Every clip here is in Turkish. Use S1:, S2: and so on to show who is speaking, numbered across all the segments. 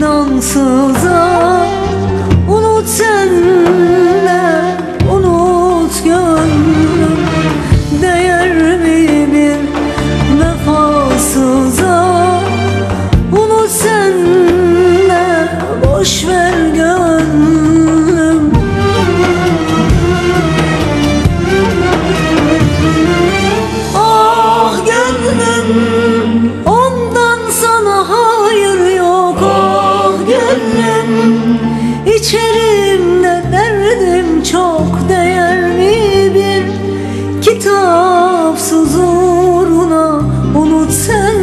S1: vicdansız lafsız uğruna unut sen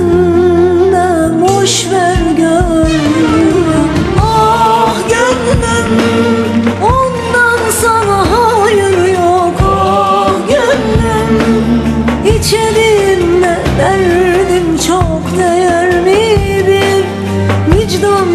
S1: de boş ver gönlümü. Ah gönlüm ondan sana hayır yok. Ah gönlüm içerimde derdim çok değer mi bir vicdan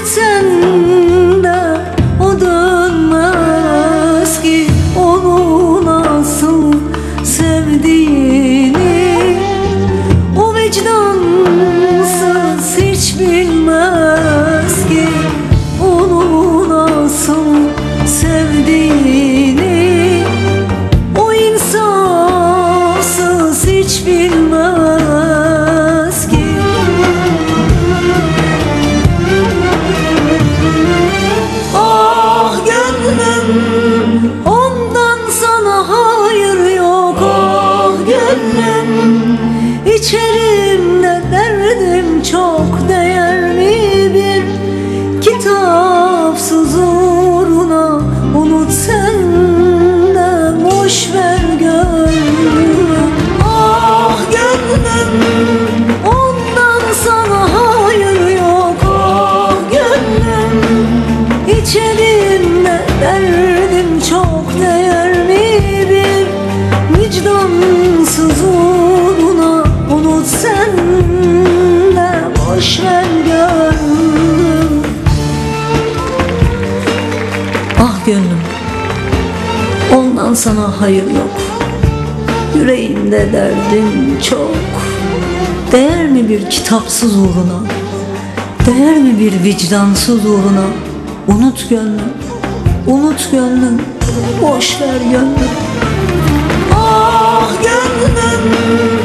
S1: 真。içeri. gönlüm. Ondan sana hayır yok. Yüreğimde derdin çok. Değer mi bir kitapsız uğruna? Değer mi bir vicdansız uğruna? Unut gönlüm Unut gönlüm. Boş ver gönlüm. Ah gönlüm.